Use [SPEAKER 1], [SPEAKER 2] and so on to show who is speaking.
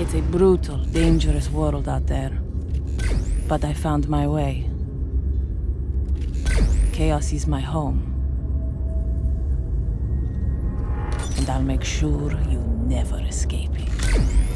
[SPEAKER 1] It's a brutal, dangerous world out there. But I found my way. Chaos is my home. And I'll make sure you never escape it.